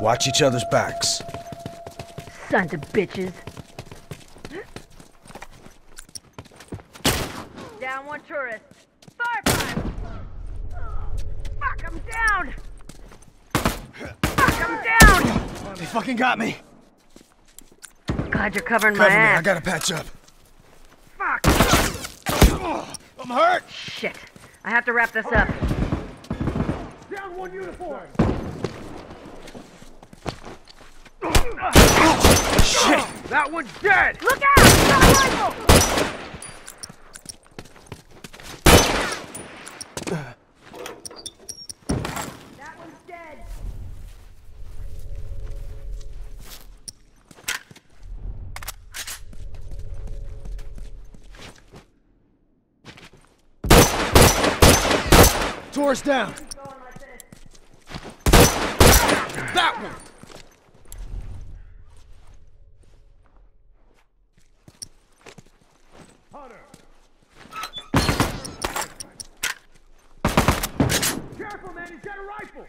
Watch each other's backs. Sons of bitches. Down one tourist. Fire five! Fuck, I'm down! Fuck, I'm down! They fucking got me. God, you're covering my Cover me, I gotta patch up. Fuck! I'm hurt! Shit. I have to wrap this up. Down one uniform! Shit! That one's dead! Look out! Got a rifle! That one's dead. Doors down! That one! Careful, man, he's got a rifle!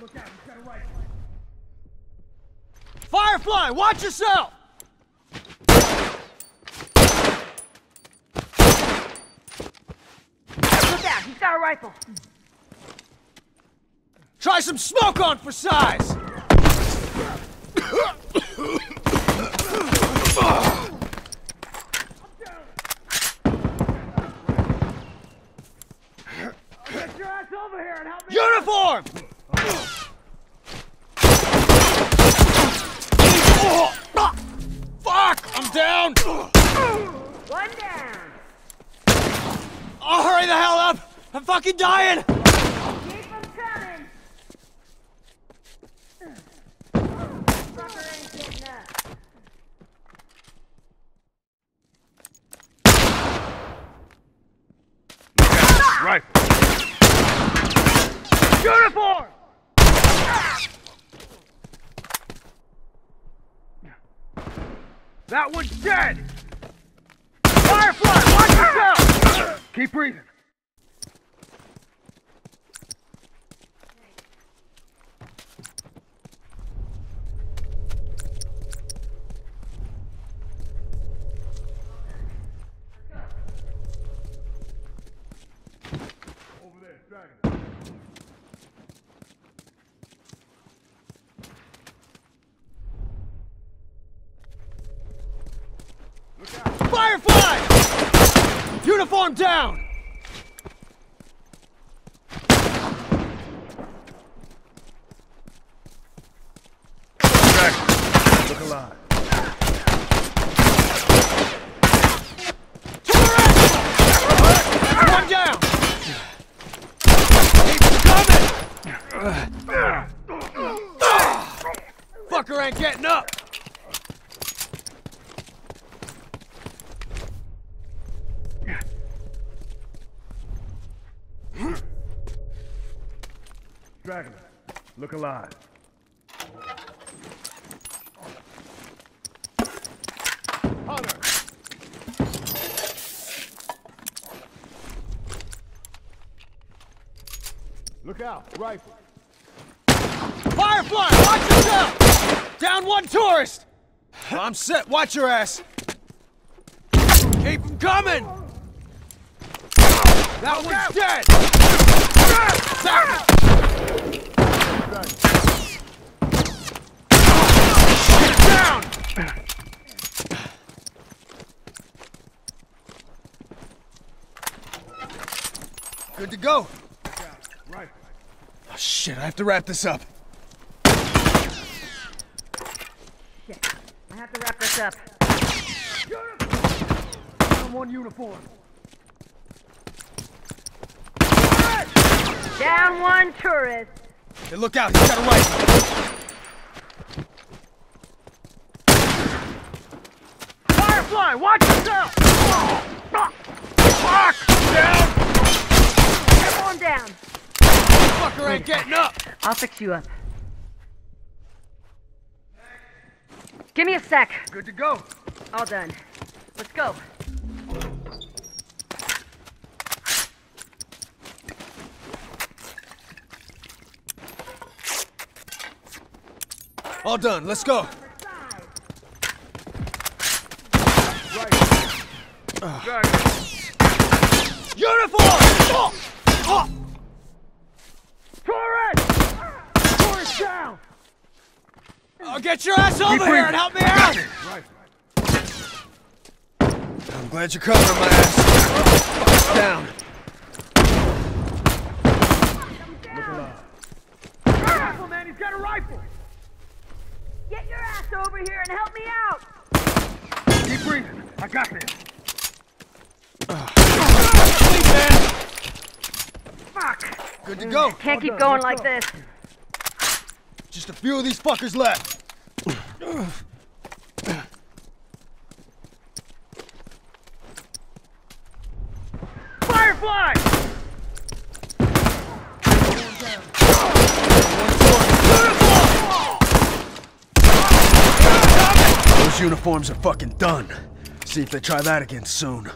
Look out, he's got a rifle. Firefly, watch yourself! Look out! He's got a rifle. Try some smoke on for size! Uniform! Fuck! I'm down! One down. Oh, hurry the hell up! I'm fucking dying! Keep him coming. Fucker ain't getting up. Rifle. Uniform. That one's dead. Firefly, watch yourself. Keep breathing. Over there, Dragon. Firefly! Uniform down! Dragon. Look alive. One down! Keep coming! Fucker ain't getting up! Dragon. Look alive. Hunter. Look out, rifle. Firefly, watch yourself! Down one tourist! I'm set, watch your ass! Keep him coming! That one's dead! That- Get down! Good to go. Rifle. Oh, shit, I have to wrap this up. Shit. I have to wrap this up. Someone uniform. Down one tourist. Hey, look out, he's got a rifle. Firefly, watch yourself! Fuck! Down! Everyone down. Fucker ain't getting up. I'll fix you up. Give me a sec. Good to go. All done. Let's go. All done. Let's go. Got it. Uniform! Oh! Oh! Torres! Torres down! Oh, get your ass over here and help me out! Right. I'm glad you're covering my ass. Down. Man, he's got a rifle! Get your ass over here and help me out. Keep breathing. I got this. Fuck. Good to go. Can't keep going like this. Just a few of these fuckers left. Firefly! Uniforms are fucking done. See if they try that again soon.